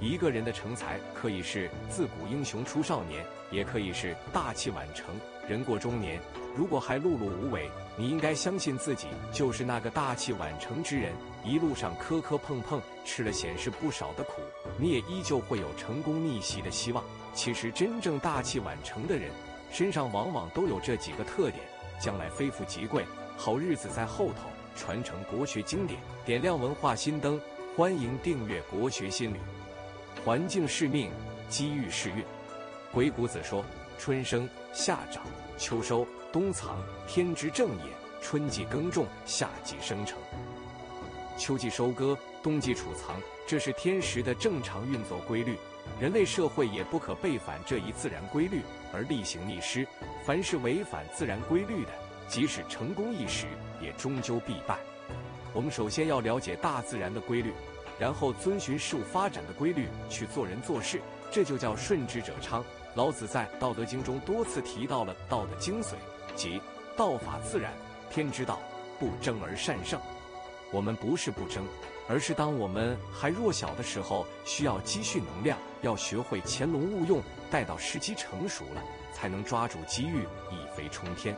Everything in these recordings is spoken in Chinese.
一个人的成才，可以是自古英雄出少年，也可以是大器晚成，人过中年。如果还碌碌无为，你应该相信自己就是那个大器晚成之人。一路上磕磕碰碰，吃了显示不少的苦，你也依旧会有成功逆袭的希望。其实，真正大器晚成的人，身上往往都有这几个特点，将来非富即贵，好日子在后头。传承国学经典，点亮文化新灯，欢迎订阅《国学新语》。环境是命，机遇是运。鬼谷子说：“春生，夏长，秋收，冬藏，天之正也。春季耕种，夏季生成，秋季收割，冬季储藏，这是天时的正常运作规律。人类社会也不可背反这一自然规律而厉行逆施。凡是违反自然规律的，即使成功一时，也终究必败。我们首先要了解大自然的规律。”然后遵循事物发展的规律去做人做事，这就叫顺之者昌。老子在《道德经》中多次提到了道的精髓，即道法自然，天之道，不争而善胜。我们不是不争，而是当我们还弱小的时候，需要积蓄能量，要学会潜龙勿用，待到时机成熟了，才能抓住机遇，一飞冲天。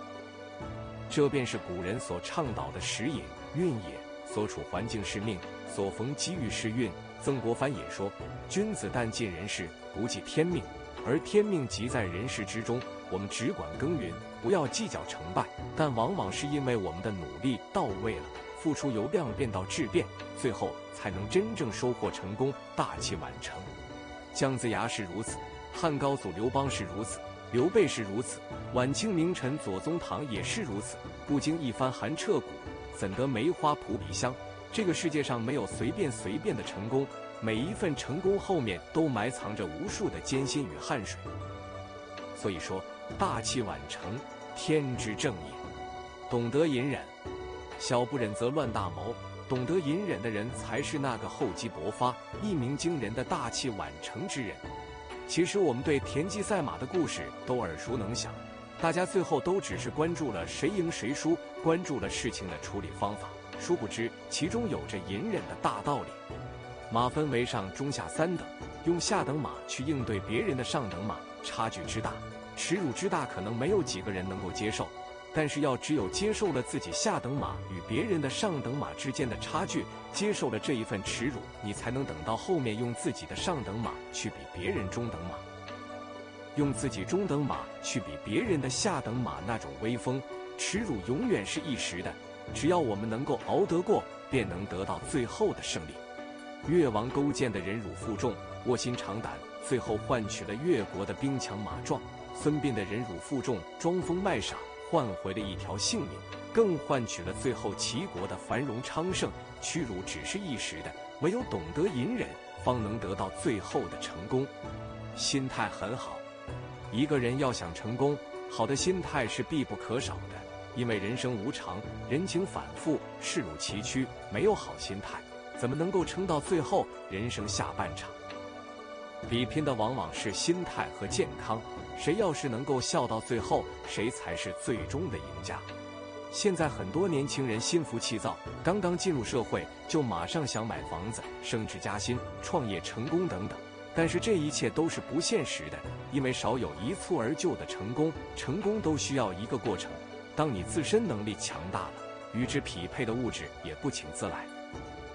这便是古人所倡导的时也、运也。所处环境是命，所逢机遇是运。曾国藩也说：“君子但尽人事，不计天命。而天命即在人事之中。我们只管耕耘，不要计较成败。但往往是因为我们的努力到位了，付出由量变到质变，最后才能真正收获成功，大器晚成。姜子牙是如此，汉高祖刘邦是如此，刘备是如此，晚清名臣左宗棠也是如此。不经一番寒彻骨。”怎得梅花扑鼻香？这个世界上没有随便随便的成功，每一份成功后面都埋藏着无数的艰辛与汗水。所以说，大器晚成，天之正也。懂得隐忍，小不忍则乱大谋。懂得隐忍的人，才是那个厚积薄发、一鸣惊人的大器晚成之人。其实，我们对田忌赛马的故事都耳熟能详。大家最后都只是关注了谁赢谁输，关注了事情的处理方法，殊不知其中有着隐忍的大道理。马分为上中下三等，用下等马去应对别人的上等马，差距之大，耻辱之大，可能没有几个人能够接受。但是要只有接受了自己下等马与别人的上等马之间的差距，接受了这一份耻辱，你才能等到后面用自己的上等马去比别人中等马。用自己中等马去比别人的下等马，那种威风、耻辱永远是一时的。只要我们能够熬得过，便能得到最后的胜利。越王勾践的忍辱负重、卧薪尝胆，最后换取了越国的兵强马壮；孙膑的忍辱负重、装疯卖傻，换回了一条性命，更换取了最后齐国的繁荣昌盛。屈辱只是一时的，唯有懂得隐忍，方能得到最后的成功。心态很好。一个人要想成功，好的心态是必不可少的。因为人生无常，人情反复，事如崎岖，没有好心态，怎么能够撑到最后人生下半场？比拼的往往是心态和健康。谁要是能够笑到最后，谁才是最终的赢家。现在很多年轻人心浮气躁，刚刚进入社会就马上想买房子、升职加薪、创业成功等等。但是这一切都是不现实的，因为少有一蹴而就的成功，成功都需要一个过程。当你自身能力强大了，与之匹配的物质也不请自来。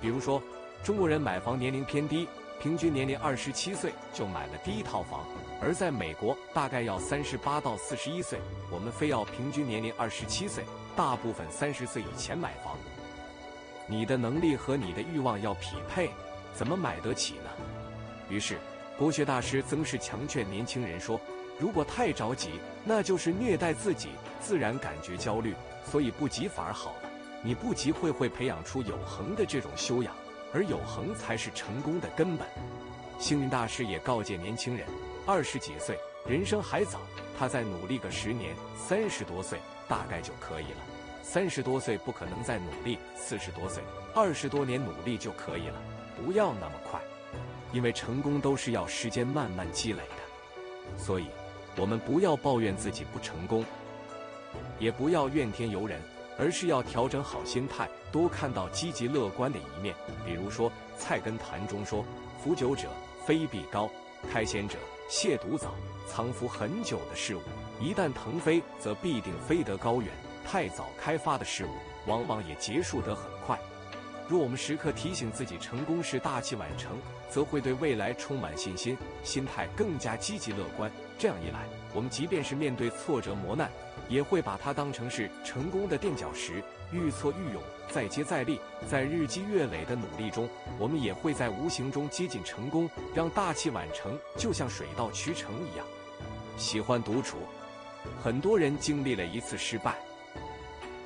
比如说，中国人买房年龄偏低，平均年龄二十七岁就买了第一套房，而在美国大概要三十八到四十一岁，我们非要平均年龄二十七岁，大部分三十岁以前买房。你的能力和你的欲望要匹配，怎么买得起呢？于是，国学大师曾仕强劝年轻人说：“如果太着急，那就是虐待自己，自然感觉焦虑。所以不急反而好了。你不急会会培养出有恒的这种修养，而有恒才是成功的根本。”星云大师也告诫年轻人：二十几岁，人生还早，他再努力个十年，三十多岁大概就可以了。三十多岁不可能再努力，四十多岁，二十多年努力就可以了，不要那么快。因为成功都是要时间慢慢积累的，所以，我们不要抱怨自己不成功，也不要怨天尤人，而是要调整好心态，多看到积极乐观的一面。比如说《菜根谭》中说：“扶酒者，飞必高。开先者，亵渎早，藏伏很久的事物，一旦腾飞，则必定飞得高远。太早开发的事物，往往也结束得很快。若我们时刻提醒自己成功是大器晚成，则会对未来充满信心，心态更加积极乐观。这样一来，我们即便是面对挫折磨难，也会把它当成是成功的垫脚石，愈挫愈勇，再接再厉。在日积月累的努力中，我们也会在无形中接近成功，让大器晚成就像水到渠成一样。喜欢独处，很多人经历了一次失败。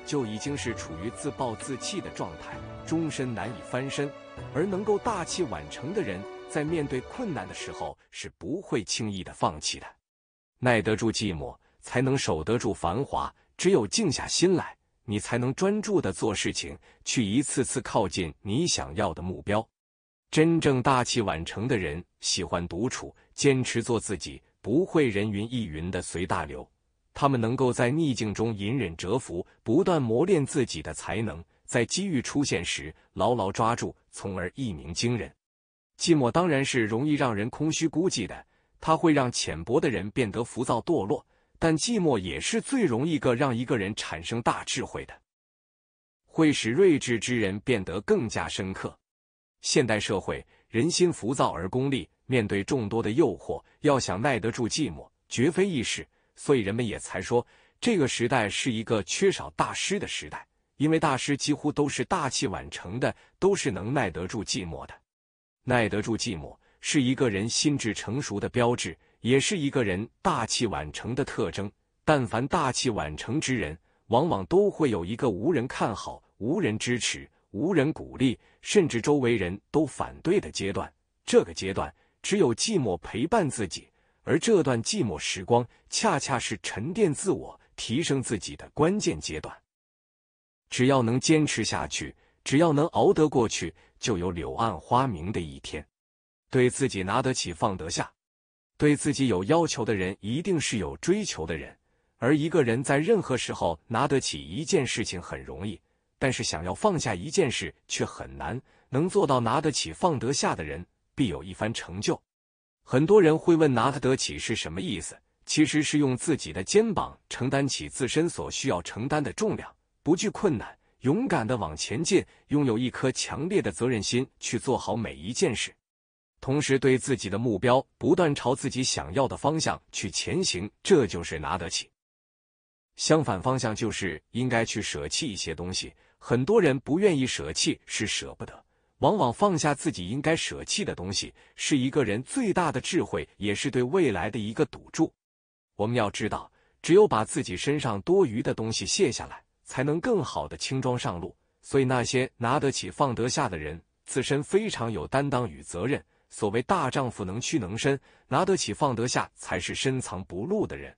就已经是处于自暴自弃的状态，终身难以翻身。而能够大器晚成的人，在面对困难的时候是不会轻易的放弃的。耐得住寂寞，才能守得住繁华。只有静下心来，你才能专注的做事情，去一次次靠近你想要的目标。真正大器晚成的人，喜欢独处，坚持做自己，不会人云亦云的随大流。他们能够在逆境中隐忍蛰伏，不断磨练自己的才能，在机遇出现时牢牢抓住，从而一鸣惊人。寂寞当然是容易让人空虚孤寂的，它会让浅薄的人变得浮躁堕落。但寂寞也是最容易个让一个人产生大智慧的，会使睿智之人变得更加深刻。现代社会人心浮躁而功利，面对众多的诱惑，要想耐得住寂寞，绝非易事。所以人们也才说，这个时代是一个缺少大师的时代，因为大师几乎都是大器晚成的，都是能耐得住寂寞的。耐得住寂寞是一个人心智成熟的标志，也是一个人大器晚成的特征。但凡大器晚成之人，往往都会有一个无人看好、无人支持、无人鼓励，甚至周围人都反对的阶段。这个阶段，只有寂寞陪伴自己。而这段寂寞时光，恰恰是沉淀自我、提升自己的关键阶段。只要能坚持下去，只要能熬得过去，就有柳暗花明的一天。对自己拿得起、放得下，对自己有要求的人，一定是有追求的人。而一个人在任何时候拿得起一件事情很容易，但是想要放下一件事却很难。能做到拿得起、放得下的人，必有一番成就。很多人会问“拿得起”是什么意思？其实是用自己的肩膀承担起自身所需要承担的重量，不惧困难，勇敢的往前进，拥有一颗强烈的责任心去做好每一件事，同时对自己的目标不断朝自己想要的方向去前行，这就是拿得起。相反方向就是应该去舍弃一些东西。很多人不愿意舍弃，是舍不得。往往放下自己应该舍弃的东西，是一个人最大的智慧，也是对未来的一个赌注。我们要知道，只有把自己身上多余的东西卸下来，才能更好的轻装上路。所以，那些拿得起、放得下的人，自身非常有担当与责任。所谓大丈夫能屈能伸，拿得起、放得下，才是深藏不露的人。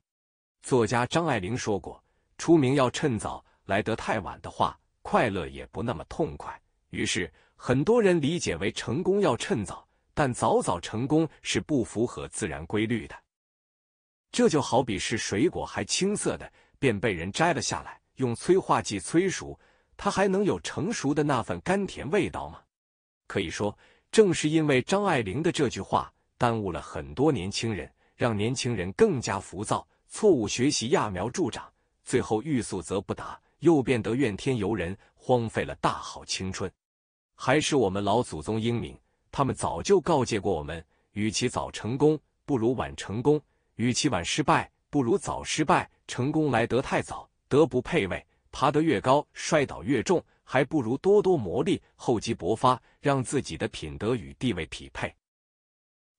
作家张爱玲说过：“出名要趁早，来得太晚的话，快乐也不那么痛快。”于是。很多人理解为成功要趁早，但早早成功是不符合自然规律的。这就好比是水果还青涩的，便被人摘了下来，用催化剂催熟，它还能有成熟的那份甘甜味道吗？可以说，正是因为张爱玲的这句话，耽误了很多年轻人，让年轻人更加浮躁，错误学习，揠苗助长，最后欲速则不达，又变得怨天尤人，荒废了大好青春。还是我们老祖宗英明，他们早就告诫过我们：与其早成功，不如晚成功；与其晚失败，不如早失败。成功来得太早，德不配位，爬得越高，摔倒越重，还不如多多磨砺，厚积薄发，让自己的品德与地位匹配，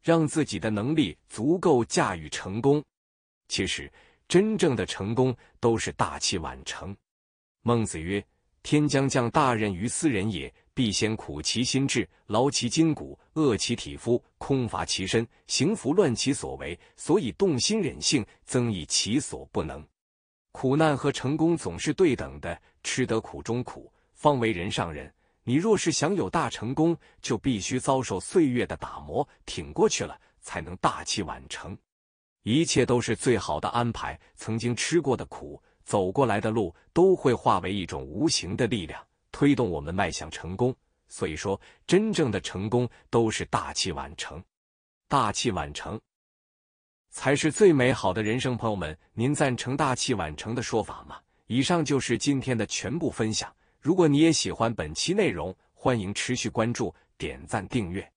让自己的能力足够驾驭成功。其实，真正的成功都是大器晚成。孟子曰：“天将降大任于斯人也。”必先苦其心志，劳其筋骨，饿其体肤，空乏其身，行拂乱其所为，所以动心忍性，增益其所不能。苦难和成功总是对等的，吃得苦中苦，方为人上人。你若是想有大成功，就必须遭受岁月的打磨，挺过去了，才能大器晚成。一切都是最好的安排。曾经吃过的苦，走过来的路，都会化为一种无形的力量。推动我们迈向成功，所以说，真正的成功都是大器晚成。大器晚成才是最美好的人生。朋友们，您赞成大器晚成的说法吗？以上就是今天的全部分享。如果你也喜欢本期内容，欢迎持续关注、点赞、订阅。